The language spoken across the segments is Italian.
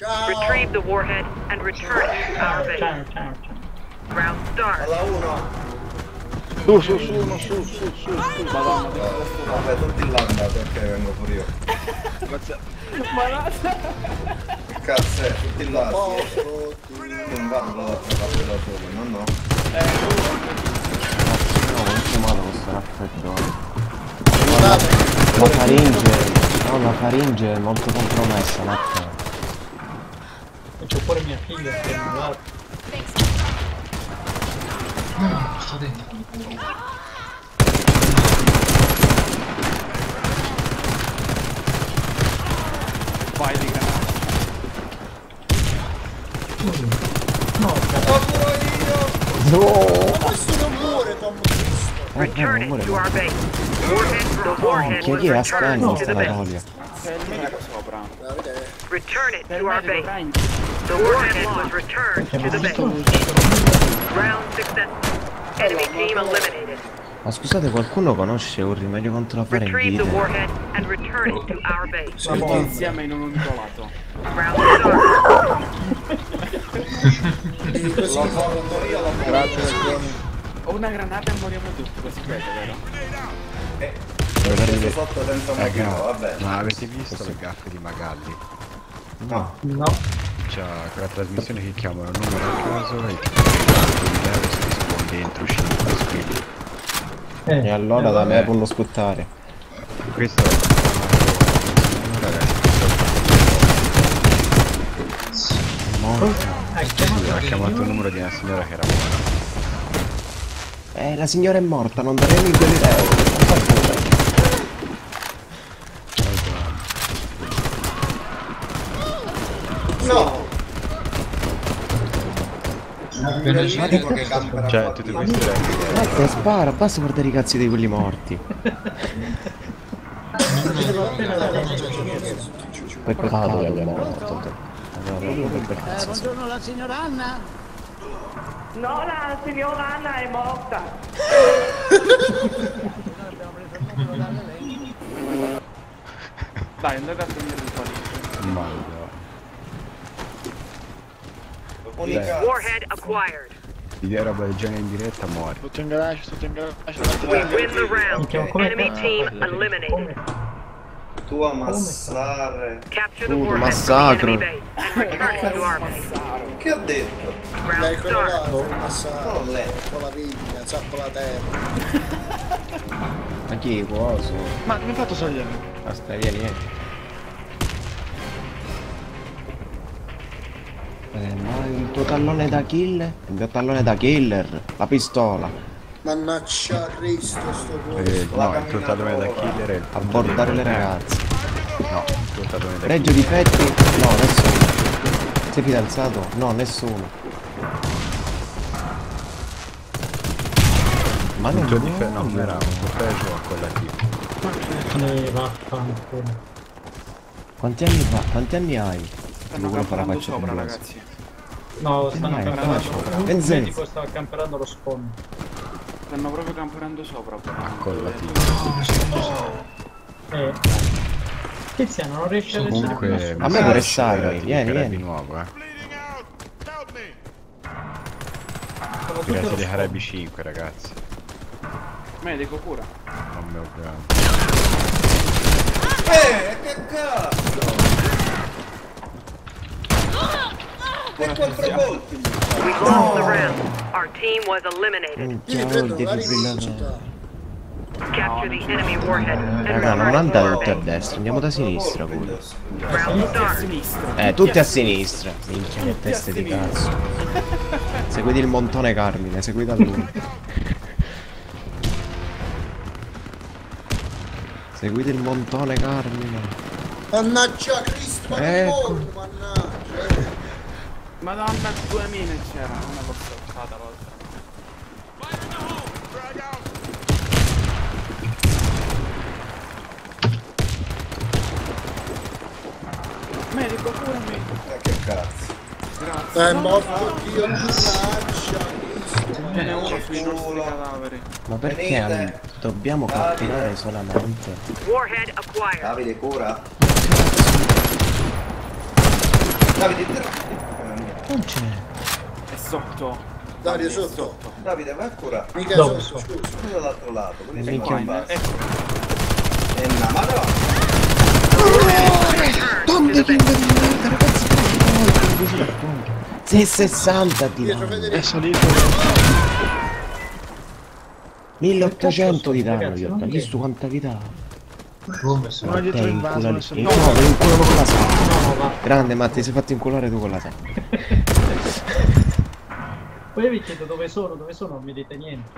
Ciao. Retrieve the warhead and return it to our base. Ciao, ciao, ciao. Round start. Alla 1. Su, su, su, no, su, su, su, su. Madonna, questo Vabbè, tutti là andate, ok, vengo pure io. Che cazzo è? Tutti là, non vado dall'altra parte da solo, no no. No, non si male questo raffreddore. La faringe, no, la faringe è molto compromessa, Matteo. E c'ho pure mia figlia che è malata. Sto dentro. Vai di granata. Nessuno muore, Tom Cristo. Return no, it to no. our base. Warhead, the warhead Che was chi è a Return it to our base. The warhead was returned to the base. Round successful. Enemy team eliminated. Ma scusate, qualcuno conosce un rimedio contro la Retrieve the faringite? warhead and return it to our base. Tutti insieme in un unico lato. Grazie. Ho una granata e moriamo tutti, così vede, vero? Questo sotto senza macchina, vabbè. Ma avete visto le gaffe di Magalli? No. No. C'ha quella trasmissione che chiama un numero a caso e il euro si risponde entro 5 squilli. Eh, E allora eh, da me può sputtare. Questo Ha chiamato ha chiamato il numero di una signora che era buona. Eh, la signora è morta, non daremo i 2000 euro. Non fa nulla. No! Appena Il medico che campera Cioè, tutte dietro. queste regole. Matteo, spara, basta guardare i cazzi di quelli morti. Per peccato che è morto. Cazzo. Buongiorno la signora Anna. No, la signora Anna è morta. Dai, andate a prendere il palito. Maldo. Warhead acquired. Idea roba del genere in diretta muore. Sto in garage, sto in garage. We win the round. Come Enemy team eliminated. Come? Tu ammassare. Capture the warhead from enemy base. Che ha detto? L'hai un massaggio. Non lei. Con la vigna, zappa la terra. Ma chi? Coso? Ma mi ha fatto salire. Aspetta, vieni, vieni. Eh, ma il tuo tallone da killer? Il mio tallone da killer? La pistola. Mannaggia Cristo sto Eh, coso. no, il tuo tallone da killer è Abbordare le ragazze. No, il tuo tallone da Reggio difetti? No, nessuno. Sei fidanzato? No, nessuno. Ma non tuo difetto no, era un proteggio a quella lì. Eh, vaffanculo. Quanti anni fa? Quanti anni hai? Stanno camperando faccia sopra, ragazzi. No, stanno Dai, camperando. faccio. Un Benzene. medico stava camperando lo spawn. Stanno proprio camperando sopra. Con la T. Eh. Tiziano, non riesce ad essere Comunque, A me vorrei sarmi, vieni, di vieni. nuovo, eh. Pirati dei. Caraibi 5, ragazzi. Medico pure. Non me lo grande. Eh, che cazzo! E quattro colpi! We lost the round. Our team was eliminated. Io prendo defibrillatore. rivincita. Capture the enemy warhead and Raga, non andate tutti a destra, andiamo da sinistra pure. Eh, tutti a sinistra. Minchia, che teste di cazzo. Seguiti il montone Carmine, seguite a lui. Seguite il montone Carmine. Mannaggia Cristo, Ecco. mannaggia! Madonna, due mine c'era. Una portata l'altra. Medico pure medico. Eh, che cazzo! Grazie. È morto Dio, mannaggia Cristo! Ce n'è uno sui nostri cadaveri. Ma perché dobbiamo catturare solamente? Warhead acquired. Davide cura? Davide, entra. Eh. Non c'è. È sotto. Dario sotto. Davide, vai ancora. Mica Dove sotto, sono? scusa. Quello dall'altro lato, quelli sono minchia. in basso. Ecco. E na, ma no. Return to the base. 660 ti Dietro danno. È salito. 1800 ti danno, Ragazzi, io non ho visto quanta vi dà. Come Te dietro il vaso. lì. messo No, lì. no, inculano con la sacca. No, va. Grande Matti, ti sei fatto inculare tu con la sacca. Poi vi chiedo dove sono, dove sono, non mi dite niente.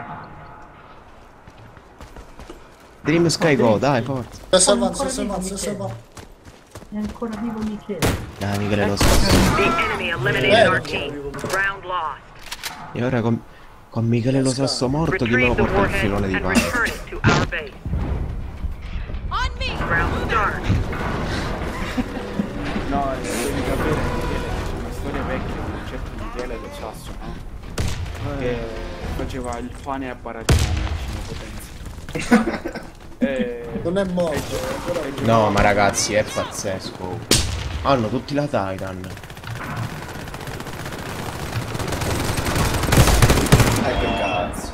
Dream Sky Go, dai, forza. Ancora salvando, vivo, sta Michele. salvando. È ancora vivo Michele. Dai, Michele, lo so. The enemy eliminated our team. Round lost. E ora con, con Michele lo sasso morto, chi me lo porta il filone di pane? No, eh, devi no? Che faceva il pane a Baragiano vicino Potenza. e... Non è morto. ancora vivo. No, ma ragazzi, è pazzesco. Hanno tutti la Titan. Eh, che cazzo.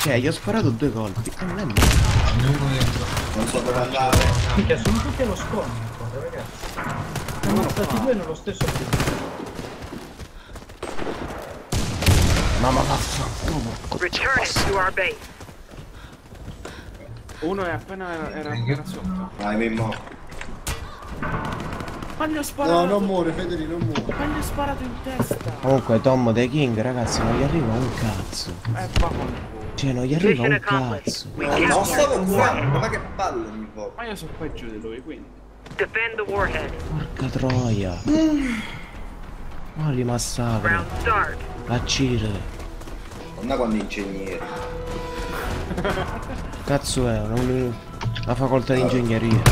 Cioè, gli ho sparato due colpi. E non è morto. Non so dove andare. Minchia, sono tutti allo scontro ragazzi. Sono stati due nello stesso punto. Mamma vaffanculo, porco Return it to our base. Uno è appena era, era, sotto. Vai, Mimmo. Ma gli ho sparato! No, non muore, Federico, non muore. Ma gli ho sparato in testa! Comunque Tom The King, ragazzi, non gli arriva un cazzo. Eh, va con. Cioè, non gli arriva un cazzo. No, captured stavo qua. warhead. Ma che palle ogni volta. Ma io sono peggio di lui, quindi. Defend the warhead. Porca troia. Ma li massacra. Round start. La Cire. Non è quando ingegneri. Cazzo è? Una, una facoltà di ingegneria.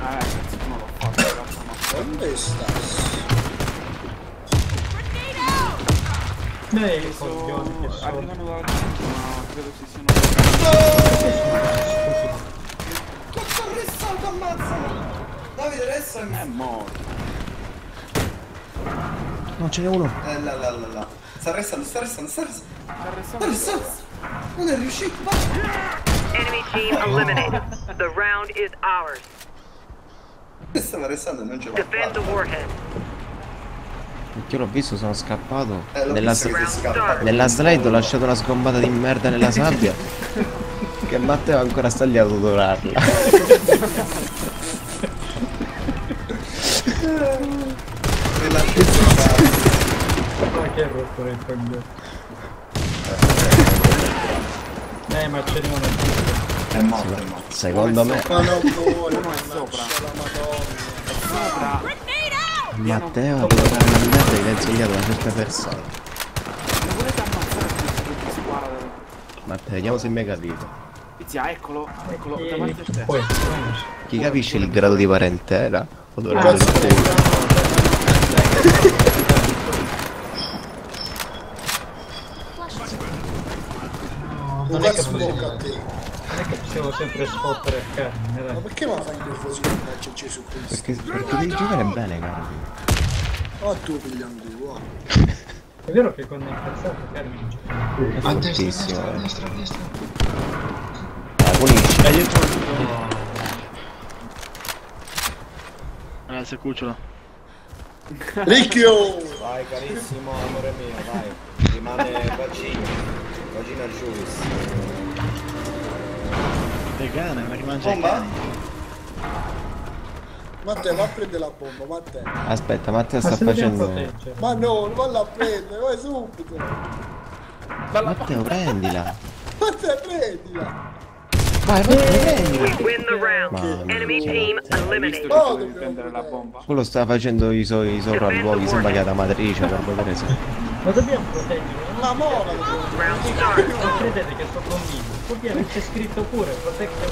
Ah, cazzo, come l'ho fatto, cazzo, ma... Dove sta? Eh, i coglioni che Sono... Arrivano centro, ma credo si siano... Cazzo arrestato, ammazzalo! Davide, restami. È morto. Non ce n'è uno. Eh, là, là, là, là. Sta arrestando, sta arrestando, sta arrestando. Sta arrestando. Non è riuscito, vai. Enemy team eliminated. The round is ours. Stava arrestando e non ce l'ho Defend the warhead. Perché l'ho visto, sono scappato. Eh, nella, visto che Round si scappa. start. nella slide ho lasciato una sgombata di merda nella sabbia. che Matteo ancora sta lì ad odorarla. La Ma che rottura il coglione. Eh, ma ce n'è una è morto, è morto. Secondo me Ma non Uno è sopra. Sopra. Matteo ha odorato la merda che ha insegnato una certa persona. Non volete ammazzare. Matteo, vediamo se mi hai capito. Pizia, eccolo, eccolo, E davanti a te. Chi capisce il grado di parentela? Odorare Culo. Un è che a non è che possiamo sempre sfottere a carne, Ma dai. perché non fai il nervosismo c'è Gesù Cristo? Perché, perché devi giocare bene, caro. Oh, tu pigliando di uomo. È vero che quando è incazzato Carmine non gioca. È A destra, a fortissimo, destra, a eh. destra, a destra. Dai, pulisci. Eh, se cucciola. Ricchio! Vai carissimo amore mio, vai. Rimane bacino. Bacino Juice. Che cane, ma rimane Bomba? Matteo, va a prendere la bomba, Matteo. Aspetta, Matteo Ma sta facendo... Ma no, valla a prendere, vai subito. Matteo, prendila. Matteo, prendila. Vai, vai, che Oh? Quello sta facendo i suoi sopralluoghi, sembra che ha la matrice per vedere se... Ma dobbiamo proteggere. La mola! Non credete che sto convinto. Ovviamente c'è scritto pure protect the.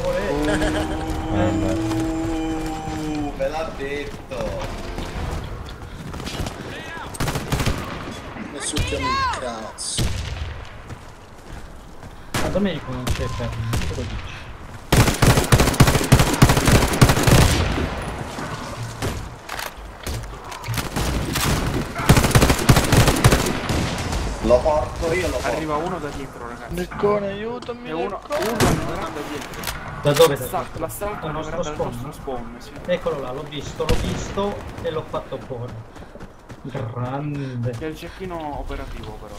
Uh, ve l'ha detto. Mi succhiamo il cazzo. Ma Domenico non c'è Carmine, che lo dici? Porto, io lo porto. Arriva uno da dietro, ragazzi. Neccone, aiutami. E uno, uno da dietro. Da dove? L'assalto, dove? l'assalto Dal arriverà nostro spawn? nostro spawn, sì. Eccolo là, l'ho visto, l'ho visto e l'ho fatto fuori. Grande. C'è il cecchino operativo però.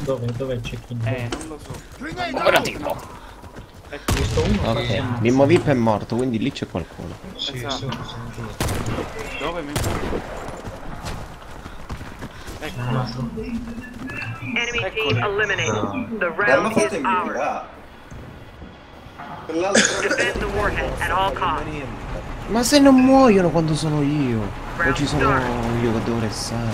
Dove? Dov'è il check-in? Eh, non lo so. Operativo. Ecco, visto uno Ok. Mimmo Vip è morto, quindi lì c'è qualcuno. Sì, Esatto. sono sentito. dove mi Ecco, Enemy team eliminated. The L'hanno round is ours. Defend the warhead at all costs. Ma se non muoiono quando sono io? O ci sono io che devo restare?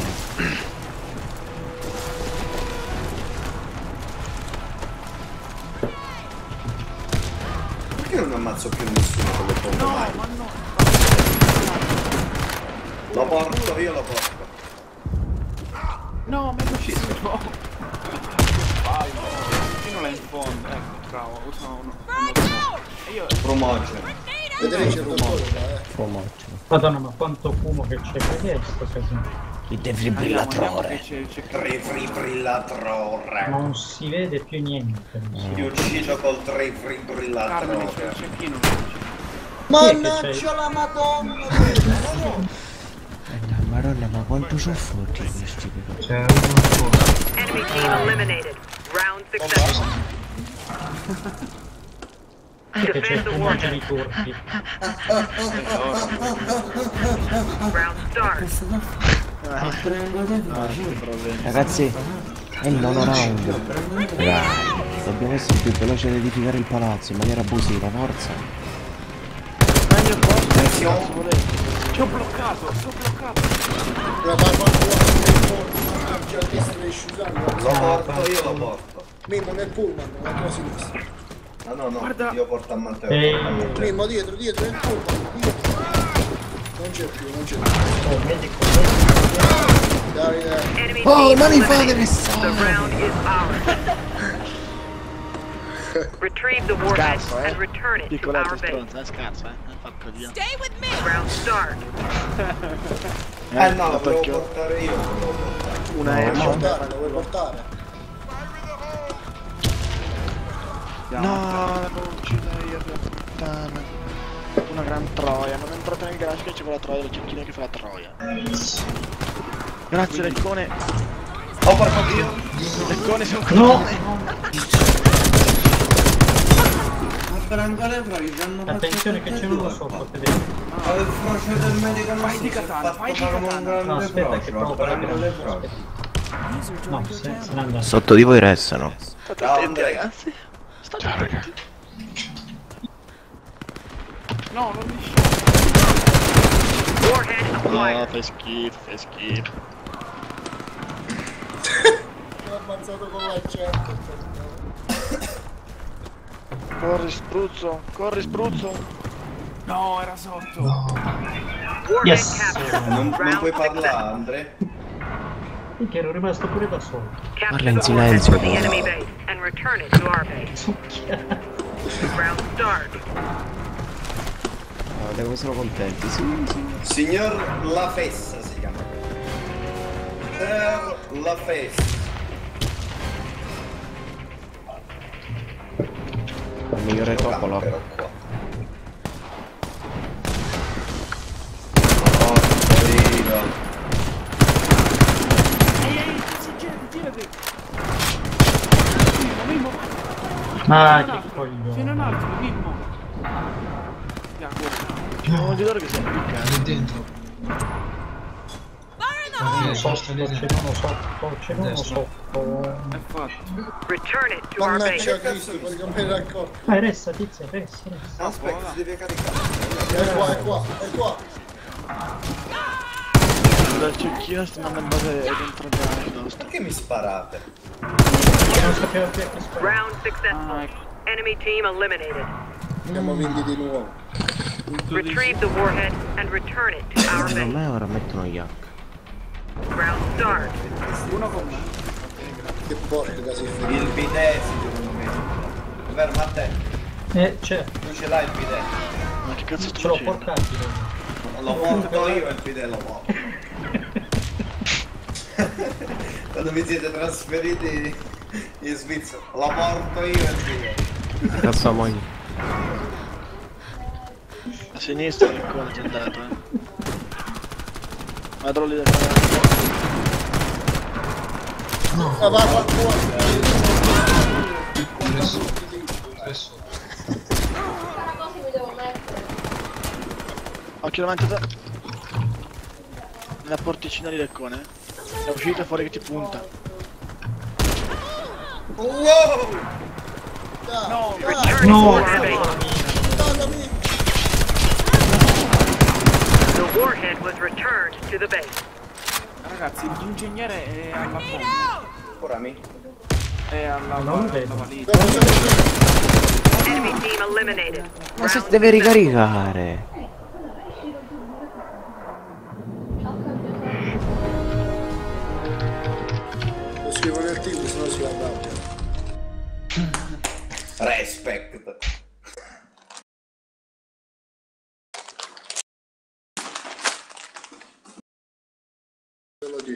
Perché non ammazzo più nessuno con le bombe? No, ma no. Lo porto, io lo porto. No, mi è ucciso. Vai, Fino là in fondo. Ecco, bravo, usa uno. e io Promogeno. Vedete c'è là, eh. Fomoccio. Madonna, ma quanto fumo che c'è, che è sto casino? Il defibrillatore. Trifibrillatore. Non si vede più niente. Ti uccido col Carmine, c'è trifibrillatore. il cecchino. Mannaggia la madonna! Madonna, ma quanto sono forti questi però. C'è uno solo. Enemy team eliminated. Round successful. Che c'è il Defend the warhead. di. Round start. Ragazzi, è il nono round. Dai, dobbiamo essere più veloci ad edificare il palazzo in maniera abusiva, forza. Ci ho bloccato, ho bloccato. La stai sciusando. Lo porto, io lo porto. Mimmo nel pullman, la tua sinistra. Ah no, no, Guarda. io porto a Matteo. Porto Matteo. Mimmo dietro, dietro, nel pullman, dietro. Non c'è più, non c'è più. Oh, medico, medico. Davide, Enemy Oh, ma mi fate. Retrieve the warhead eh. and return it to our base. stronzo, è scarso, eh. Porco dio. Round start. Eh no, lo Dopo volevo portare io. lo volevo portare. Una headshot. portare, lo vuoi portare? No, l'avevo uccisa io, puttana. Una gran troia, non è entrato nel garage che c'è quella troia, il cecchino che fa la troia. Grazie Leccone, Ho portato io. Leccone sei un No! Coglione. Attenzione che c'è uno sotto, Fedele. Ho il frocio del medico non si è katana, fatto fare un grande No, aspetta che provo le grande. No, se, se n'è andato. Sotto di voi restano. State Ciao, attenti ragazzi. State attenti. No, non riesco. Warhead No, fai schifo, fai schifo. Mi ha ammazzato con l'accento. Corri spruzzo, corri spruzzo. No, era sotto. Warhead Yes. Non, non puoi parlare, Andre? Minchia, ero rimasto pure da solo. Parla in silenzio. Succhia. Guardate come sono contenti, sì, sì. Signor La Fessa si chiama. Per La Fessa. Mimmo, Mimmo, vai. Ma che coglione. Fino in alto, Mimmo. Iago. Non ti che sei piccato. Lì dentro. Uno Eh, sotto, sta lì c'è dentro. uno sotto, È fatto. Return it to our Mannaggia base. Cristo, me ne accorgo. Vai, resta, tizia, resta, resta. Aspetta, si deve caricare. È qua, è qua, è qua. Dal cecchino sta andando dentro il nostro. Perché mi sparate? Non che sparare. Round successful. Ah, ecco. Enemy team eliminated. Siamo vinti di nuovo. Retrieve the warhead and return it to our Secondo base. me ora mettono gli hack. Round start. Uno con me. Che porca che si fa. Il bidet secondo me. È vero Matteo? Eh, c'è, Tu ce l'hai il bidet? Ma che cazzo ce sto l'ho portati. Lo porto io e il bidet lo porto. Quando vi siete trasferiti in Svizzera, la porto io e Dio. Cazzo la moglie. A sinistra il cono ti è andato, eh. Vado lì da fare. Ah, va, va, qua. Adesso. Adesso. Occhio davanti a te. Nella porticina di Leccone. È uscito fuori che ti punta. Wow! No, No. mia. The warhead was returned to the base. Ragazzi, l'ingegnere è alla bomba. Ora mi. È alla, Non alla valigia. Enemy team eliminated. Ma se deve ricaricare. Lo scrivo nel team, se no si arrabbia. Respect.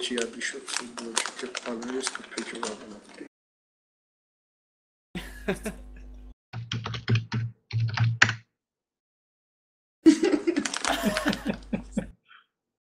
Solo 10 a Bishop sul 12, che palle, io sto più giocando.